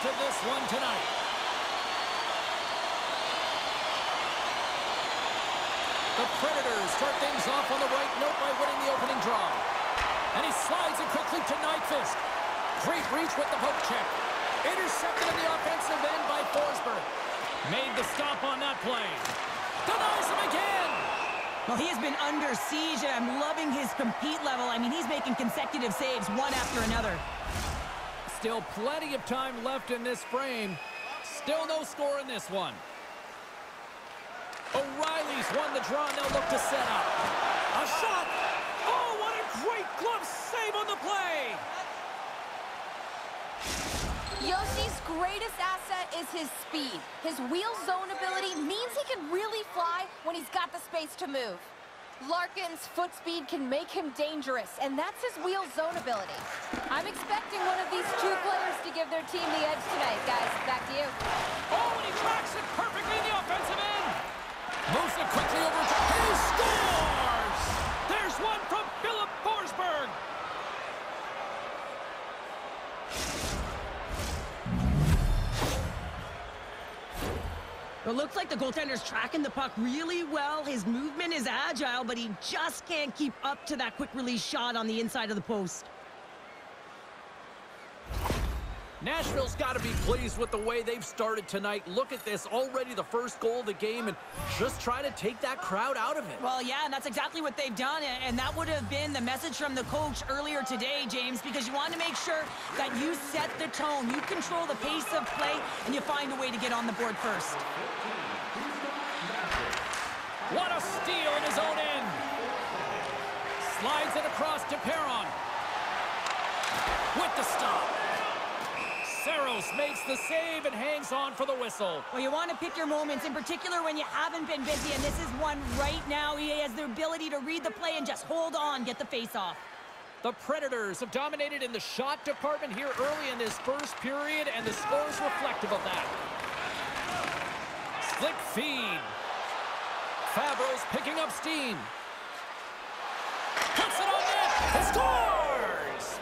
To this one tonight. The Predators start things off on the right note by winning the opening draw. And he slides it quickly to Nyquist. Great reach with the poke check. Intercepted in the offensive end by Forsberg. Made the stop on that play. Denies him again. Well, he has been under siege, and I'm loving his compete level. I mean, he's making consecutive saves one after another. Still plenty of time left in this frame. Still no score in this one. O'Reilly's won the draw, they'll look to set up. A shot! Oh, what a great glove save on the play! Josi's greatest asset is his speed. His wheel zone ability means he can really fly when he's got the space to move. Larkin's foot speed can make him dangerous, and that's his wheel zone ability. I'm expecting one of these two players to give their team the edge tonight, guys. Back to you. Oh, and he tracks it perfectly in the offensive end! Moves it quickly over to... It looks like the goaltender's tracking the puck really well. His movement is agile, but he just can't keep up to that quick release shot on the inside of the post. Nashville's got to be pleased with the way they've started tonight. Look at this, already the first goal of the game, and just try to take that crowd out of it. Well, yeah, and that's exactly what they've done, and that would have been the message from the coach earlier today, James, because you want to make sure that you set the tone, you control the pace of play, and you find a way to get on the board first. What a steal in his own end. Slides it across to Perron. With the Saros makes the save and hangs on for the whistle. Well, you want to pick your moments, in particular when you haven't been busy, and this is one right now. He has the ability to read the play and just hold on, get the face off. The Predators have dominated in the shot department here early in this first period, and the score is reflective of that. Slick feed. Fabbro's picking up steam. Puts it on net. He scores!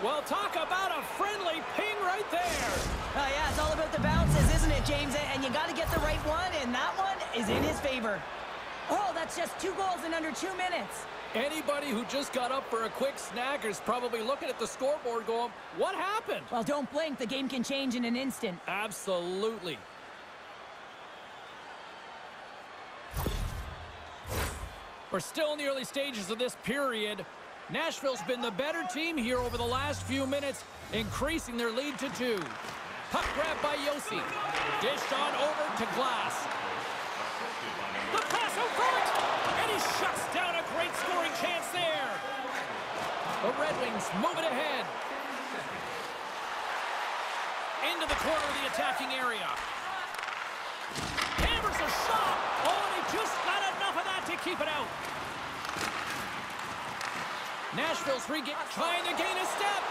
Well, talk about a friendly ping right there. Oh, yeah, it's all about the bounces, isn't it, James? And you got to get the right one, and that one is in his favor. Oh, that's just two goals in under two minutes. Anybody who just got up for a quick snack is probably looking at the scoreboard going, what happened? Well, don't blink. The game can change in an instant. Absolutely. We're still in the early stages of this period. Nashville's been the better team here over the last few minutes, increasing their lead to two. Puck grab by Josi. Dished on over to Glass. The pass out front! And he shuts down a great scoring chance there. The Red Wings move it ahead. Into the corner of the attacking area. Hammers a shot! Oh, and he just got enough of that to keep it out. Nashville's regain, trying to gain a step.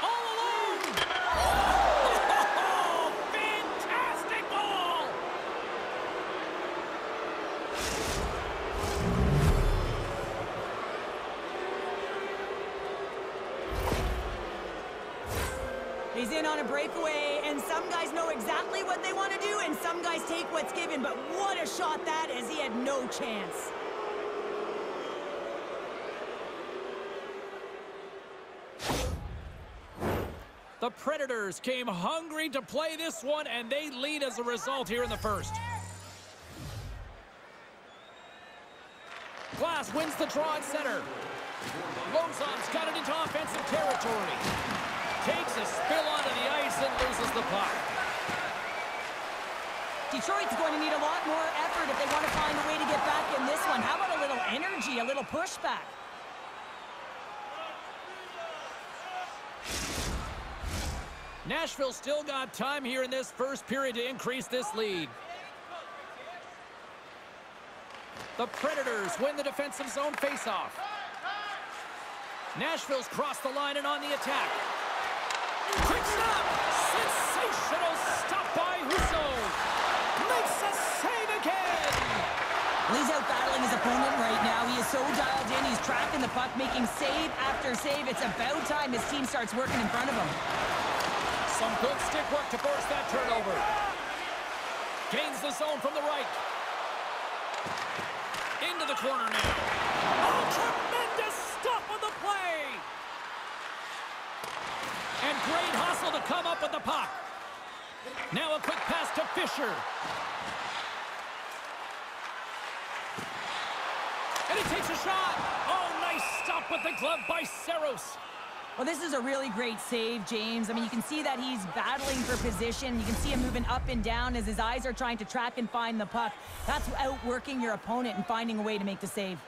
All alone. Oh, fantastic ball. He's in on a breakaway, and some guys know exactly what they want to do, and some guys take what's given. But what a shot that is. He had no chance. Predators came hungry to play this one, and they lead as a result here in the first. Glass wins the draw at center. Lauzon's got it into offensive territory. Takes a spill onto the ice and loses the puck. Detroit's going to need a lot more effort if they want to find a way to get back in this one. How about a little energy, a little pushback? Nashville still got time here in this first period to increase this lead. The Predators win the defensive zone faceoff. Nashville's crossed the line and on the attack. Quick stop! Sensational stop by Husso! Makes a save again! He's out battling his opponent right now. He is so dialed in. He's tracking the puck, making save after save. It's about time his team starts working in front of him. Some good stick work to force that turnover. Gains the zone from the right. Into the corner now. Oh, tremendous stop on the play! And great hustle to come up with the puck. Now a quick pass to Fischer. And he takes a shot. Oh, nice stop with the glove by Saros. Well, this is a really great save, James. I mean, you can see that he's battling for position. You can see him moving up and down as his eyes are trying to track and find the puck. That's outworking your opponent and finding a way to make the save.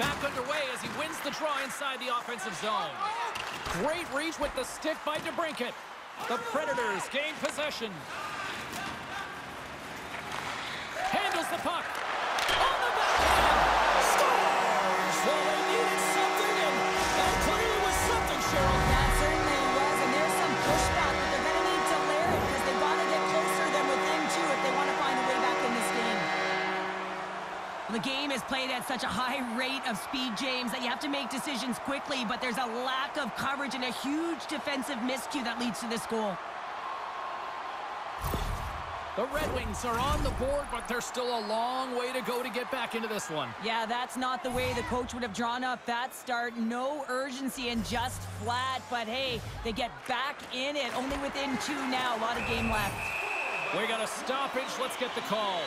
Back underway as he wins the draw inside the offensive zone. Great reach with the stick by DeBrincat. The Predators gain possession. Handles the puck. The game is played at such a high rate of speed, James, that you have to make decisions quickly, but there's a lack of coverage and a huge defensive miscue that leads to this goal. The Red Wings are on the board, but there's still a long way to go to get back into this one. Yeah, that's not the way the coach would have drawn up that start. No urgency and just flat, but hey, they get back in it. Only within two now. A lot of game left. We got a stoppage. Let's get the call.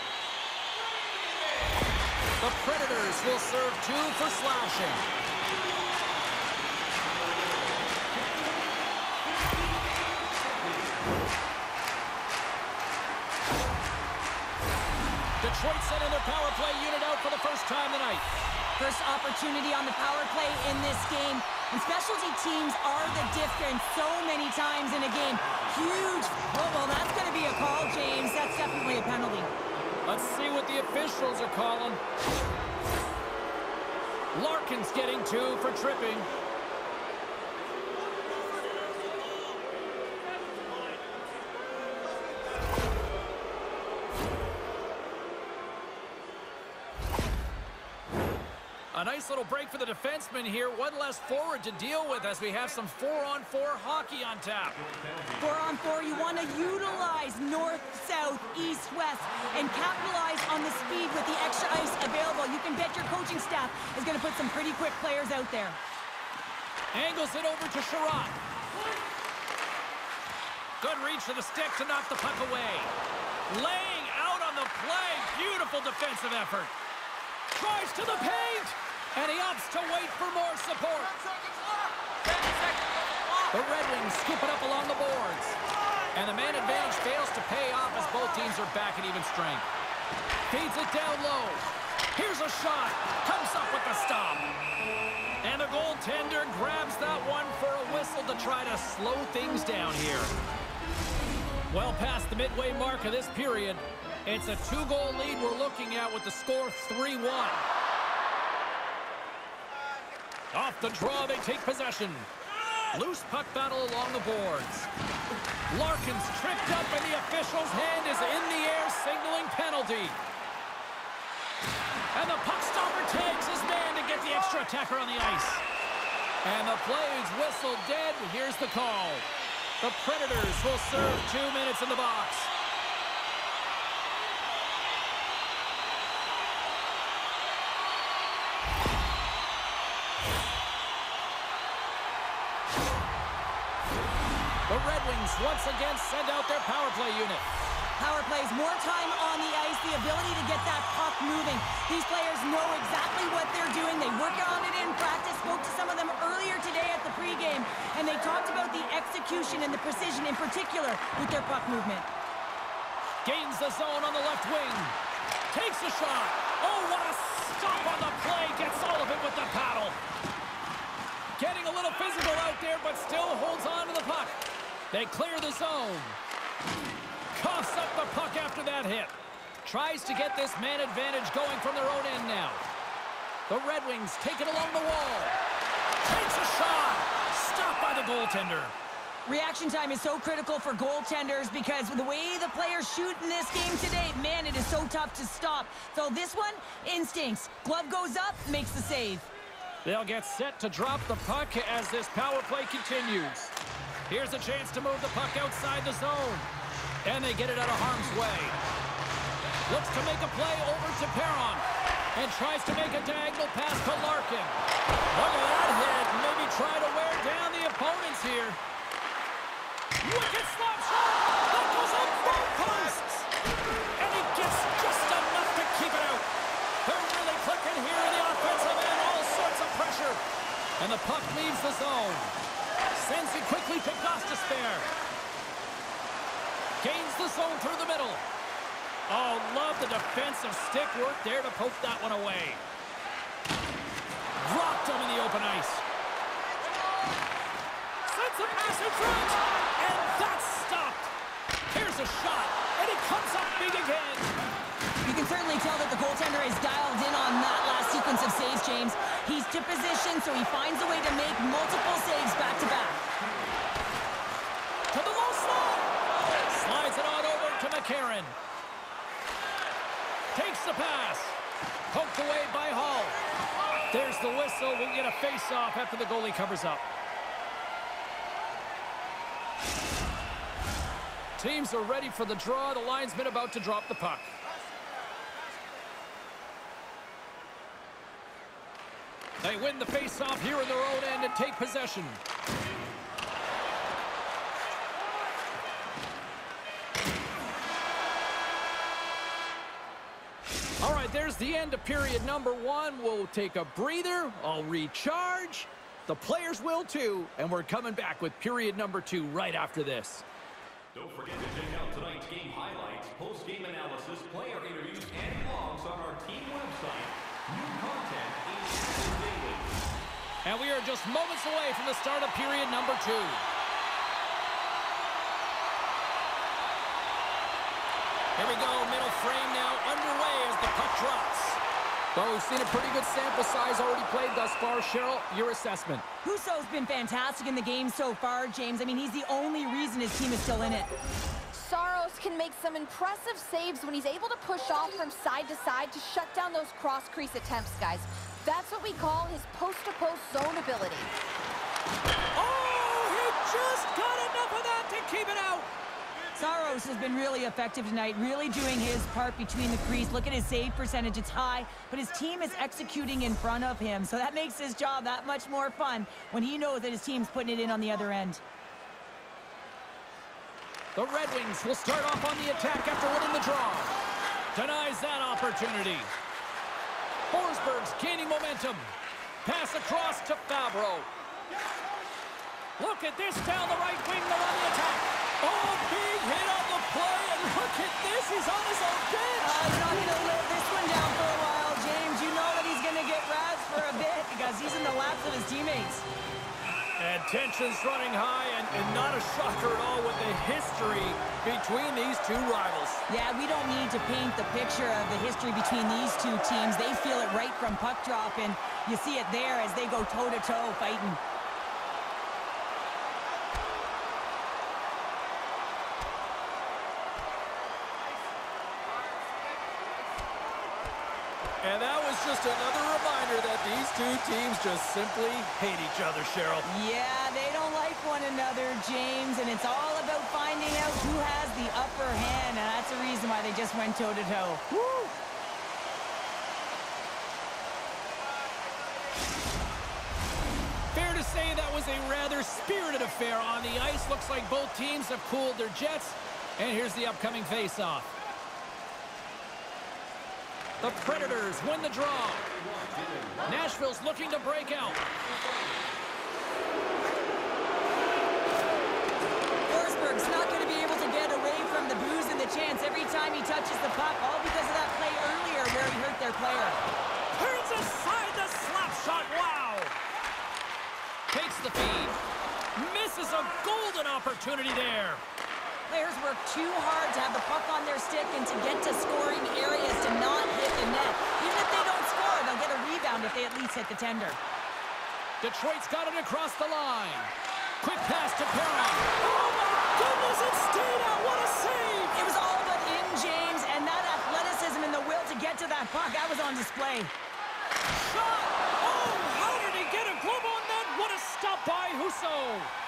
The Predators will serve two for slashing. Detroit sending their power play unit out for the first time tonight. First opportunity on the power play in this game. And specialty teams are the difference so many times in a game. Huge. Oh, well, that's going to be a call, James. That's definitely a penalty. Let's see what the officials are calling. Larkin's getting two for tripping. Little break for the defenseman here. One less forward to deal with as we have some four-on-four 4 hockey on tap. Four on four, you want to utilize north, south, east, west, and capitalize on the speed with the extra ice available. You can bet your coaching staff is going to put some pretty quick players out there. Angles it over to Sherwood. Good reach for the stick to knock the puck away. Laying out on the play. Beautiful defensive effort. Tries to the paint. And he opts to wait for more support. The Red Wings scoop it up along the boards. And the man advantage fails to pay off as both teams are back at even strength. Feeds it down low. Here's a shot. Comes up with the stop. And the goaltender grabs that one for a whistle to try to slow things down here. Well past the midway mark of this period. It's a two-goal lead we're looking at with the score 3-1. Off the draw, they take possession. Loose puck battle along the boards. Larkin's tripped up, and the official's hand is in the air, signaling penalty. And the puck stopper tags his man to get the extra attacker on the ice. And the play's whistled dead. Here's the call. The Predators will serve two minutes in the box. Once again send out their power play unit. Power plays, more time on the ice, the ability to get that puck moving. These players know exactly what they're doing. They work on it in practice. Spoke to some of them earlier today at the pregame, and they talked about the execution and the precision in particular with their puck movement. Gains the zone on the left wing. Takes a shot. Oh, what a stop on the play. Gets all of it with the paddle. Getting a little physical out there, but still holds on to the puck. They clear the zone. Coughs up the puck after that hit. Tries to get this man advantage going from their own end now. The Red Wings take it along the wall. Takes a shot. Stopped by the goaltender. Reaction time is so critical for goaltenders because the way the players shoot in this game today, man, it is so tough to stop. So this one, instincts. Glove goes up, makes the save. They'll get set to drop the puck as this power play continues. Here's a chance to move the puck outside the zone. And they get it out of harm's way. Looks to make a play over to Perron. And tries to make a diagonal pass to Larkin. Look at that hit. Maybe try to wear down the opponents here. Wicked slap shot. That goes up both posts. And he gets just enough to keep it out. They're really clicking here in the offensive end. All sorts of pressure. And the puck leaves the zone. Sends it quickly to Gostisbehere. Gains the zone through the middle. Oh, love the defensive stick work there to poke that one away. Dropped him in the open ice. Sends a pass in front. And that's stopped. Here's a shot. And he comes up big again. You can certainly tell that the goaltender is dialed in on that last sequence of saves, James. He's to position, so he finds a way to make multiple saves back-to-back. To the low slot. Slides it on over to McCarron. Takes the pass. Poked away by Holl. There's the whistle. We'll get a face-off after the goalie covers up. Teams are ready for the draw. The linesman about to drop the puck. They win the face-off here in their own end and take possession. All right, there's the end of period number one. We'll take a breather. I'll recharge. The players will too. And we're coming back with period number two right after this. Don't forget to check out tonight's game highlights, post-game analysis, player And we are just moments away from the start of period number two. Here we go, middle frame now underway as the puck drops. Well, we've seen a pretty good sample size already played thus far. Cheryl, your assessment. Husso's been fantastic in the game so far, James. I mean, he's the only reason his team is still in it. Saros can make some impressive saves when he's able to push off from side to side to shut down those cross-crease attempts, guys. That's what we call his post-to-post zone ability. Oh, he just got enough of that to keep it out. Saros has been really effective tonight, really doing his part between the crease. Look at his save percentage, it's high, but his team is executing in front of him, so that makes his job that much more fun when he knows that his team's putting it in on the other end. The Red Wings will start off on the attack after winning the draw. Denies that opportunity. Forsberg's gaining momentum. Pass across to Fabbro. Look at this down the right wing. They're on the attack. Oh, big hit on the play. And look at this. He's on his own bench. Uh, he's not going to live this one down for a while, James. You know that he's going to get razzed for a bit because he's in the laps of his teammates. And tension's running high, and, and not a shocker at all with the history between these two rivals. Yeah, we don't need to paint the picture of the history between these two teams. They feel it right from puck drop, and you see it there as they go toe-to-toe -to -toe fighting. And that was just another these two teams just simply hate each other, Cheryl. Yeah, they don't like one another, James, and it's all about finding out who has the upper hand, and that's the reason why they just went toe-to-toe. -to -toe. Fair to say that was a rather spirited affair on the ice. Looks like both teams have cooled their jets. And here's the upcoming face-off. The Predators win the draw. Nashville's looking to break out. Forsberg's not going to be able to get away from the booze and the chance every time he touches the puck, all because of that play earlier where he hurt their player. Turns aside the slap shot. Wow. Takes the feed. Misses a golden opportunity there. Players work too hard to have the puck on their stick and to get to scoring areas to not hit the net. Even if they don't They'll get a rebound if they at least hit the tender. Detroit's got it across the line. Quick pass to Perry. Oh, my goodness, it's Dina. What a save. It was all but in, James, and that athleticism and the will to get to that puck, that was on display. Shot. Oh, how did he get a glove on that? What a stop by Husso.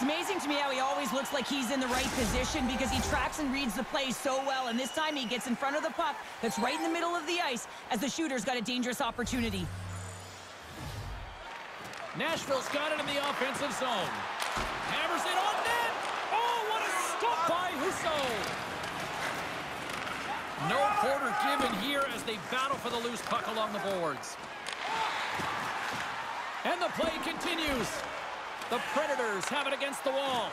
It's amazing to me how he always looks like he's in the right position because he tracks and reads the play so well, and this time he gets in front of the puck that's right in the middle of the ice as the shooter's got a dangerous opportunity. Nashville's got it in the offensive zone. Hammers it on net. Oh, what a stop by Husso. No quarter given here as they battle for the loose puck along the boards. And the play continues. The Predators have it against the wall.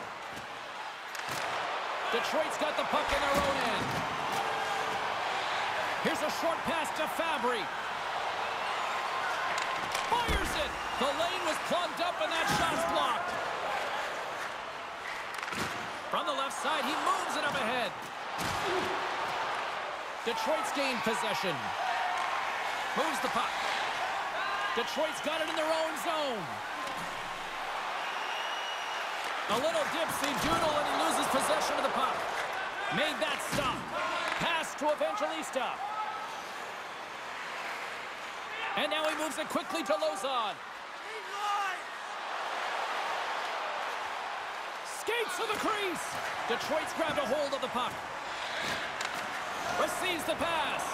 Detroit's got the puck in their own end. Here's a short pass to Fabbro. Fires it. The lane was plugged up and that shot's blocked. From the left side, he moves it up ahead. Detroit's gained possession. Moves the puck. Detroit's got it in their own zone. A little dipsy doodle and he loses possession of the puck. Made that stop. Pass to Evangelista. And now he moves it quickly to Lauzon. Skates to the crease. Detroit's grabbed a hold of the puck. Receives the pass.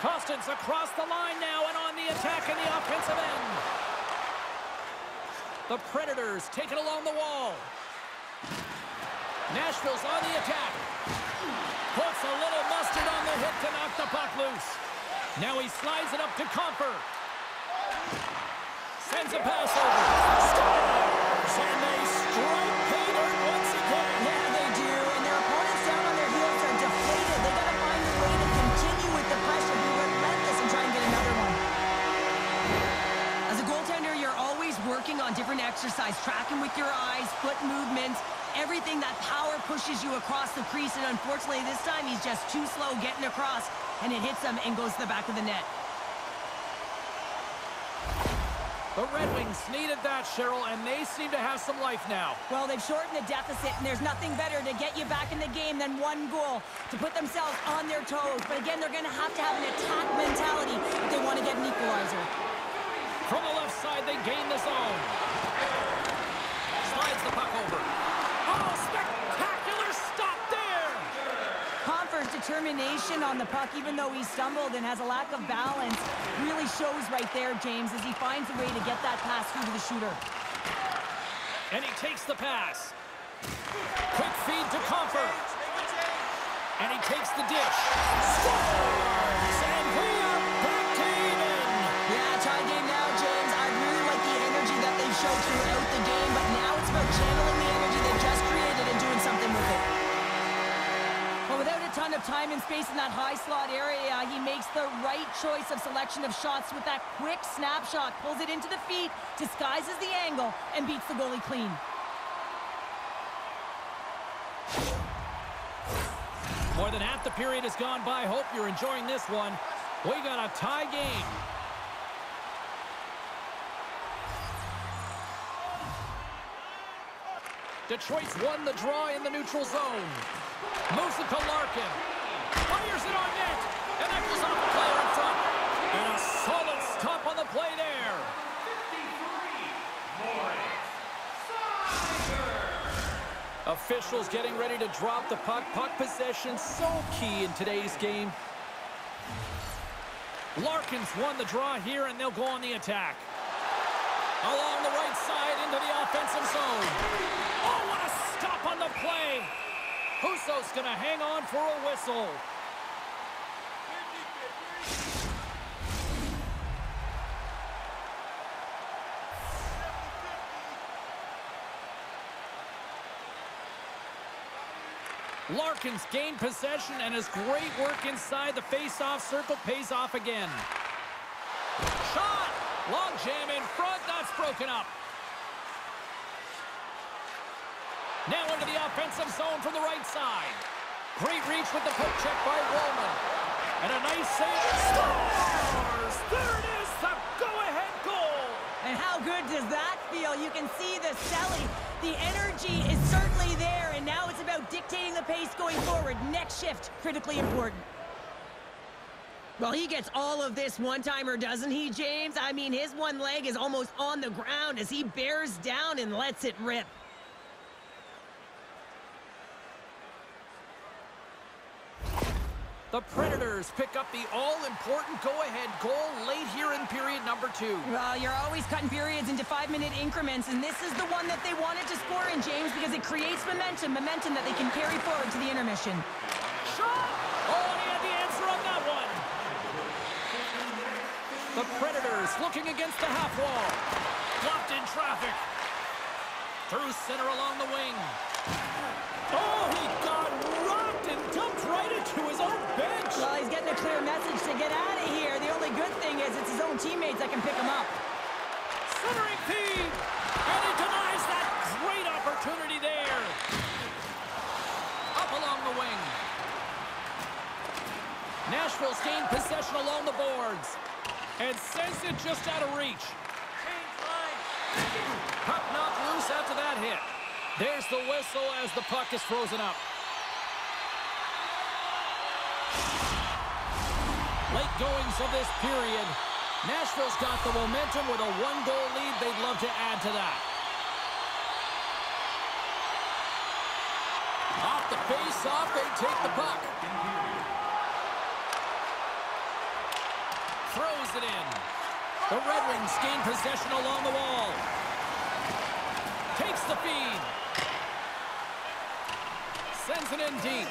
Costins across the line now and on the attack in the offensive end. The Predators take it along the wall. Nashville's on the attack. Puts a little mustard on the hit to knock the puck loose. Now he slides it up to Compher. Sends a pass over. Different exercise, tracking with your eyes, foot movements, everything that power pushes you across the crease, and unfortunately this time he's just too slow getting across, and it hits him and goes to the back of the net. The Red Wings needed that, Cheryl, and they seem to have some life now. Well, they've shortened the deficit, and there's nothing better to get you back in the game than one goal to put themselves on their toes. But again, they're going to have to have an attack mentality if they want to get an equalizer. From the left side, they gain the zone. Slides the puck over. Oh, spectacular stop there! Compher's determination on the puck, even though he stumbled and has a lack of balance, really shows right there, James, as he finds a way to get that pass through to the shooter. And he takes the pass. Quick feed to Compher. And he takes the dish. Scores! And we are back to even. Yeah, tie game now, James. I really like the energy that they've showed throughout the game, but now it's about channeling the of time and space in that high slot area, uh, he makes the right choice of selection of shots with that quick snapshot, pulls it into the feet, disguises the angle, and beats the goalie clean. More than half the period has gone by. Hope you're enjoying this one. We got a tie game. Detroit's won the draw in the neutral zone. Moves it to Larkin. Fires it on net. And that goes off the player in front. And a solid stop on the play there. Officials getting ready to drop the puck. Puck possession so key in today's game. Larkins won the draw here, and they'll go on the attack. Along the right side into the offensive zone. Oh, what a stop on the play. Husso's going to hang on for a whistle. Larkins gained possession and his great work inside the face-off circle pays off again. Shot! Long jam in front, broken up. Now into the offensive zone from the right side. Great reach with the poke check by Roman. And a nice save. Scores! There it is, the go-ahead goal! And how good does that feel? You can see the selling. The energy is certainly there, and now it's about dictating the pace going forward. Next shift, critically important. Well, he gets all of this one-timer, doesn't he, James? I mean, his one leg is almost on the ground as he bears down and lets it rip. The Predators pick up the all-important go-ahead goal late here in period number two. Well, you're always cutting periods into five-minute increments, and this is the one that they wanted to score in, James, because it creates momentum, momentum that they can carry forward to the intermission. The Predators looking against the half wall. Blocked in traffic. Through center along the wing. Oh, he got rocked and dumped right into his own bench. Well, he's getting a clear message to get out of here. The only good thing is it's his own teammates that can pick him up. Centering feed. And he denies that great opportunity there. Up along the wing. Nashville's gained possession along the boards. And sends it just out of reach. Puck knocked loose after that hit. There's the whistle as the puck is frozen up. Late goings of this period. Nashville's got the momentum with a one-goal lead. They'd love to add to that. Off the face-off, they take the puck. It in. The Red Wings gain possession along the wall. Takes the feed. Sends it in deep.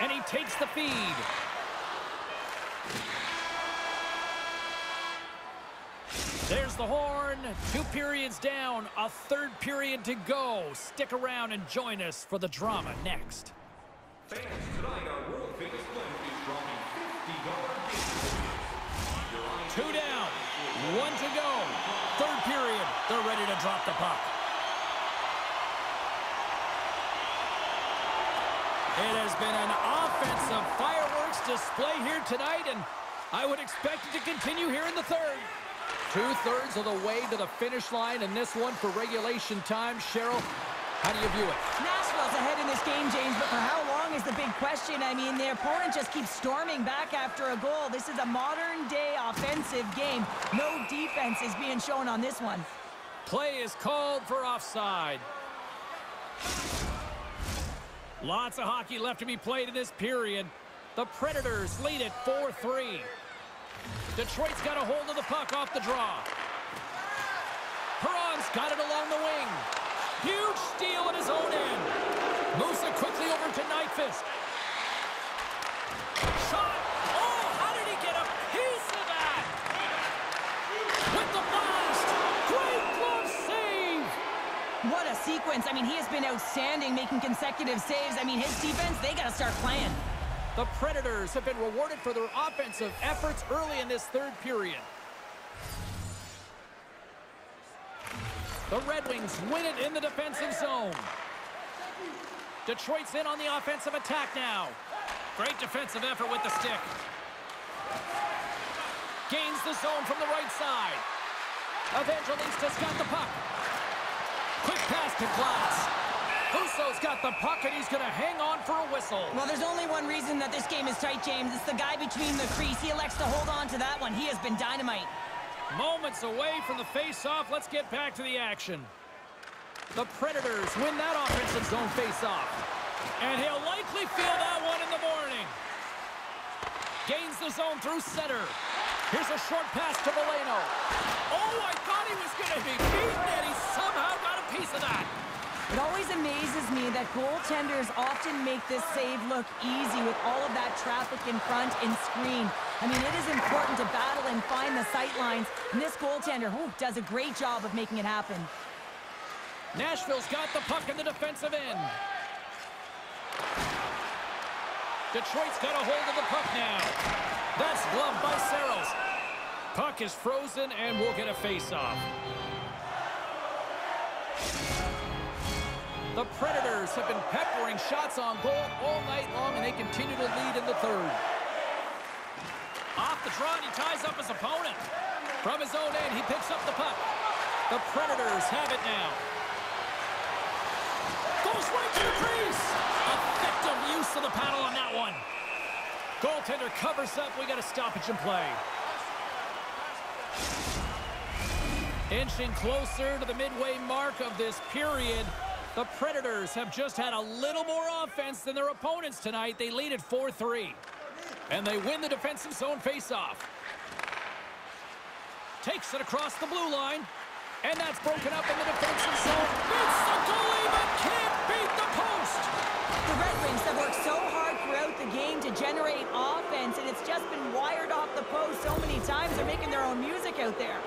And he takes the feed. There's the horn. Two periods down. A third period to go. Stick around and join us for the drama next. The puck. It has been an offensive fireworks display here tonight, and I would expect it to continue here in the third. Two-thirds of the way to the finish line, and this one for regulation time. Cheryl, how do you view it? Nashville's ahead in this game, James, but for how long is the big question. I mean, their opponent just keeps storming back after a goal. This is a modern-day offensive game. No defense is being shown on this one. Play is called for offside. Lots of hockey left to be played in this period. The Predators lead it 4-3. Detroit's got a hold of the puck off the draw. Perron's got it along the wing. Huge steal at his own end. Moves it quickly over to Nyquist. Shot. Oh, how did he get a piece of that? With the blast. Great glove save. What a sequence. I mean, he has been outstanding making consecutive saves. I mean, his defense, they got to start playing. The Predators have been rewarded for their offensive efforts early in this third period. The Red Wings win it in the defensive zone. Detroit's in on the offensive attack now. Great defensive effort with the stick. Gains the zone from the right side. Evangelista's got the puck. Quick pass to Glass. Husso's got the puck, and he's going to hang on for a whistle. Well, there's only one reason that this game is tight, James. It's the guy between the crease. He elects to hold on to that one. He has been dynamite. Moments away from the face-off. Let's get back to the action. The Predators win that offensive zone face-off. And he'll likely feel that one in the morning. Gains the zone through center. Here's a short pass to Veleno. Oh, I thought he was going to be beaten, and he somehow got a piece of that. It always amazes me that goaltenders often make this save look easy with all of that traffic in front and screen. I mean, it is important to battle and find the sight lines, and this goaltender whew, does a great job of making it happen. Nashville's got the puck in the defensive end. Detroit's got a hold of the puck now. That's gloved by Saros. Puck is frozen, and we'll get a face-off. The Predators have been peppering shots on goal all night long, and they continue to lead in the third. Off the draw, and he ties up his opponent. From his own end, he picks up the puck. The Predators have it now. Goes right to the crease. Effective use of the paddle on that one. Goaltender covers up. We got a stoppage in play. Inching closer to the midway mark of this period. The Predators have just had a little more offense than their opponents tonight. They lead at 4-3. And they win the defensive zone faceoff. Takes it across the blue line. And that's broken up in the defensive zone. Beats the goalie, but can't beat the post. The Red Wings have worked so hard throughout the game to generate offense, and it's just been wired off the post so many times. They're making their own music out there.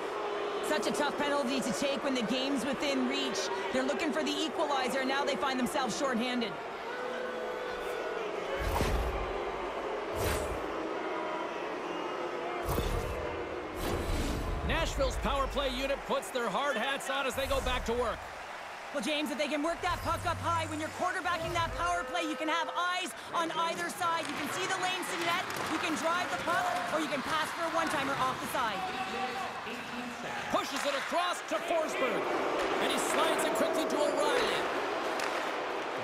Such a tough penalty to take when the game's within reach. They're looking for the equalizer, and now they find themselves shorthanded. Nashville's power play unit puts their hard hats on as they go back to work. Well, James, if they can work that puck up high, when you're quarterbacking that power play, you can have eyes on either side. You can see the lanes to net, you can drive the puck, or you can pass for a one-timer off the side. Pushes it across to Forsberg, and he slides it quickly to O'Reilly.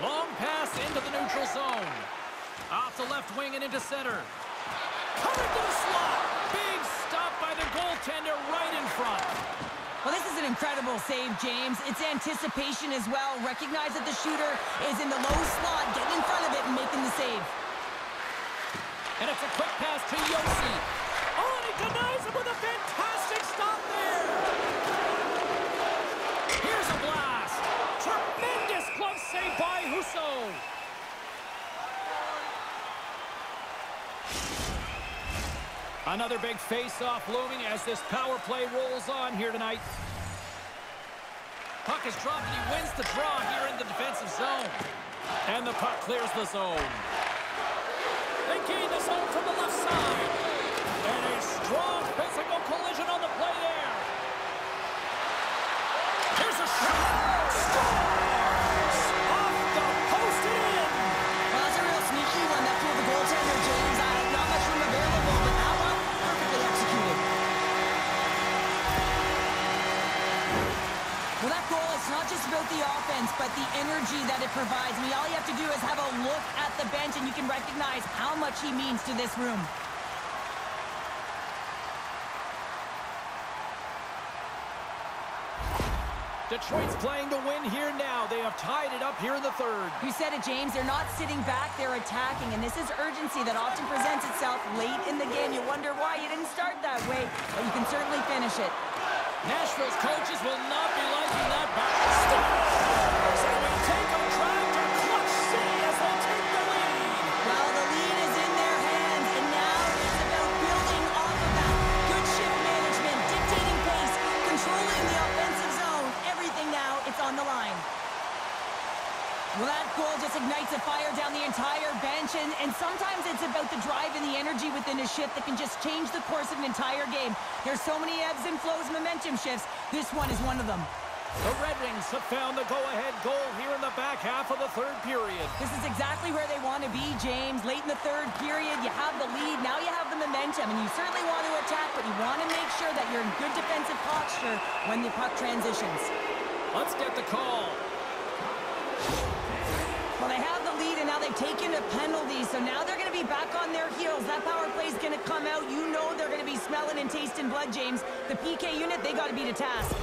Long pass into the neutral zone. Off the left wing and into center. Coming to the slot. Big stop by the goaltender right in front. Well, this is an incredible save, James. It's anticipation as well. Recognize that the shooter is in the low slot, getting in front of it and making the save. And it's a quick pass to Josi. Oh, and he denies him with a fantastic stop there. Here's a blast. Tremendous glove save by Husso. Another big face-off looming as this power play rolls on here tonight. Puck is dropped and he wins the draw here in the defensive zone. And the puck clears the zone. They gain the zone from the left side. And a strong physical collision on the play there. Here's a shot. Offense, but the energy that it provides. I mean, all you have to do is have a look at the bench, and you can recognize how much he means to this room. Detroit's playing to win here now. They have tied it up here in the third. You said it, James. They're not sitting back. They're attacking. And this is urgency that often presents itself late in the game. You wonder why you didn't start that way, but you can certainly finish it. Nashville's coaches will not be liking that back. Well, that goal just ignites a fire down the entire bench, and, and sometimes it's about the drive and the energy within a shift that can just change the course of an entire game. There's so many ebbs and flows, momentum shifts. This one is one of them. The Red Wings have found the go-ahead goal here in the back half of the third period. This is exactly where they want to be, James. Late in the third period, you have the lead. Now you have the momentum, and you certainly want to attack, but you want to make sure that you're in good defensive posture when the puck transitions. Let's get the call. They've taken a penalty, so now they're going to be back on their heels. That power play is going to come out. You know they're going to be smelling and tasting blood, James. The PK unit, they got to be a task.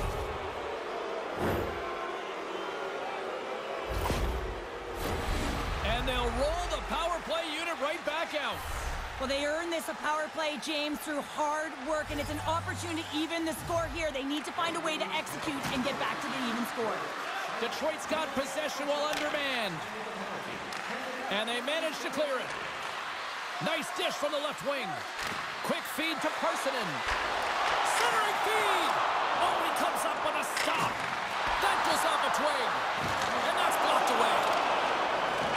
And they'll roll the power play unit right back out. Well, they earn this a power play, James, through hard work, and it's an opportunity to even the score here. They need to find a way to execute and get back to the even score. Detroit's got possession while undermanned. And they manage to clear it. Nice dish from the left wing. Quick feed to Parssinen. Centering feed. Oh, he comes up with a stop. That goes off twig. And that's blocked away.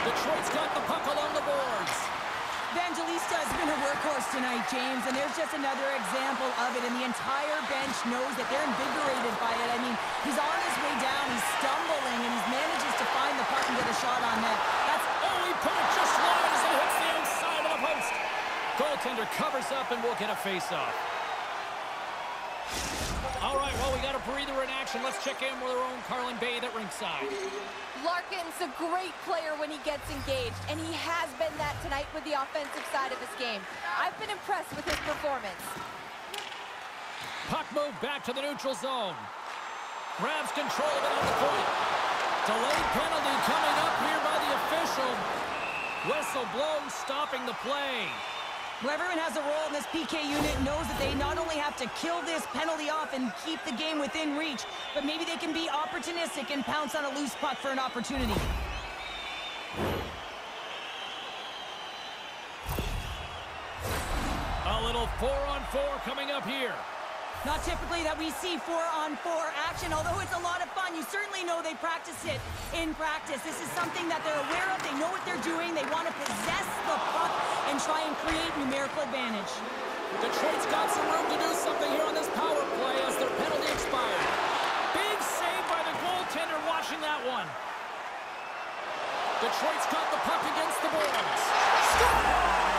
Detroit's got the puck along the boards. Evangelista has been a workhorse tonight, James, and there's just another example of it, and the entire bench knows that they're invigorated by it. I mean, he's on his way down, he's stumbling, and he manages to find the puck and get a shot on net. That's he put it just wide as it hits the outside of the post. Goaltender covers up and we'll get a face-off. All right, well, we got a breather in action. Let's check in with our own Carlin Bay at ringside. Larkin's a great player when he gets engaged, and he has been that tonight with the offensive side of his game. I've been impressed with his performance. Puck moved back to the neutral zone. Grabs control of it on the point. Delayed penalty coming up here by the official. Whistle blown, stopping the play. Well, everyone has a role in this PK unit knows that they not only have to kill this penalty off and keep the game within reach, but maybe they can be opportunistic and pounce on a loose puck for an opportunity. A little four-on-four 4 coming up here. Not typically that we see four-on-four action, although it's a lot of fun. You certainly know they practice it in practice. This is something that they're aware of. They know what they're doing. They want to possess the puck and try and create numerical advantage. Detroit's got some room to do something here on this power play as their penalty expired. Big save by the goaltender watching that one. Detroit's got the puck against the boards. coach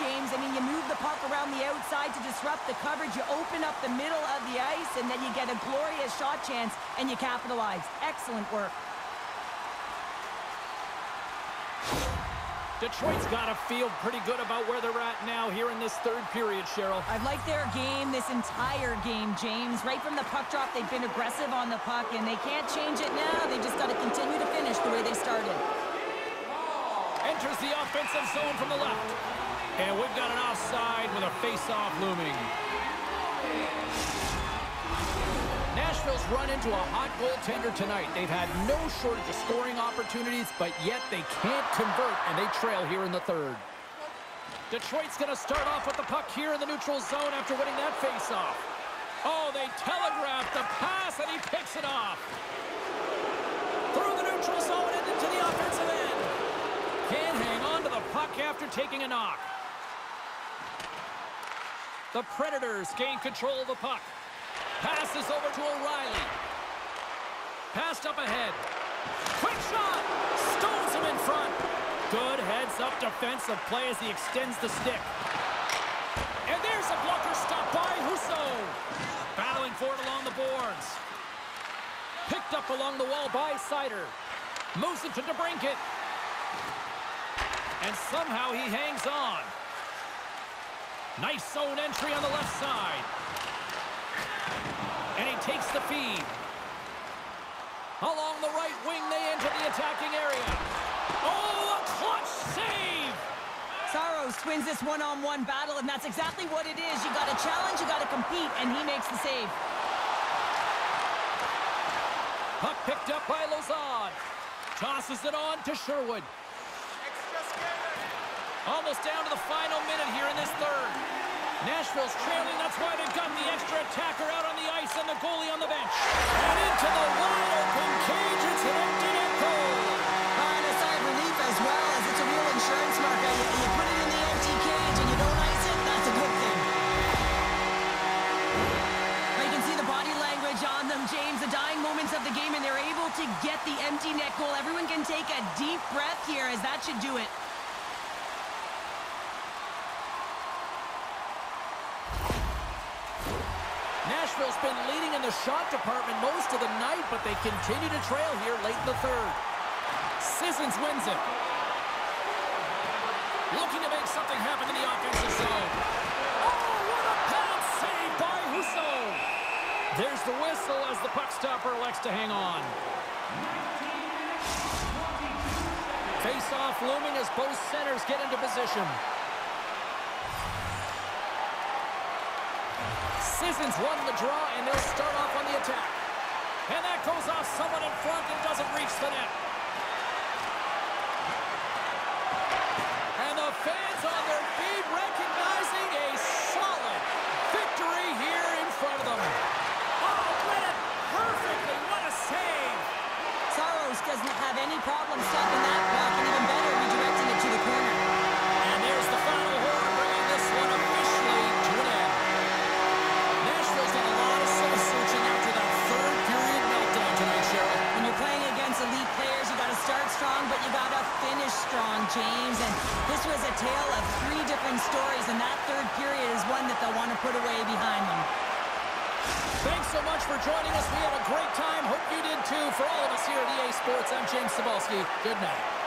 James. I mean, you move the puck around the outside to disrupt the coverage. You open up the middle of the ice, and then you get a glorious shot chance, and you capitalize. Excellent work. Detroit's got to feel pretty good about where they're at now here in this third period, Cheryl. I've liked their game this entire game, James. Right from the puck drop, they've been aggressive on the puck, and they can't change it now. They just got to continue to finish the way they started enters the offensive zone from the left. And we've got an offside with a face-off looming. Nashville's run into a hot goaltender tonight. They've had no shortage of scoring opportunities, but yet they can't convert, and they trail here in the third. Detroit's going to start off with the puck here in the neutral zone after winning that face-off. Oh, they telegraph the pass, and he picks it off. Through the neutral zone and into the offensive end. Can't hang on to the puck after taking a knock. The Predators gain control of the puck. Passes over to O'Reilly. Passed up ahead. Quick shot! Stones him in front. Good heads-up defensive play as he extends the stick. And there's a blocker stop by Husso. Battling for it along the boards. Picked up along the wall by Seider. Moves it to DeBrincat. And somehow he hangs on. Nice zone entry on the left side. And he takes the feed. Along the right wing, they enter the attacking area. Oh, a clutch save! Saros wins this one-on-one -on -one battle, and that's exactly what it is. You got to challenge, you got to compete, and he makes the save. Puck picked up by Lauzon. Tosses it on to Sherwood. Almost down to the final minute here in this third. Nashville's trailing. That's why they've got the extra attacker out on the ice and the goalie on the bench. And into the wide open cage. It's an empty net goal. Uh, and a sigh of relief as well as it's a real insurance marker. You, you put it in the empty cage and you don't ice it, that's a good thing. Now you can see the body language on them, James. The dying moments of the game and they're able to get the empty net goal. Everyone can take a deep breath here as that should do it. Nashville's been leading in the shot department most of the night, but they continue to trail here late in the third. Sissons wins it. Looking to make something happen in the offensive zone. Oh, what a pound save by Husso. There's the whistle as the puck stopper elects to hang on. Face-off looming as both centers get into position. Sissons won the draw, and they'll start off on the attack. And that goes off someone in front and doesn't reach the net. James. And this was a tale of three different stories, and that third period is one that they'll want to put away behind them. Thanks so much for joining us. We had a great time Hope you did too. for all of us here at EA Sports, I'm James Cybulski. Good night.